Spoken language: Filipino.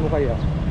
mo kaya ah,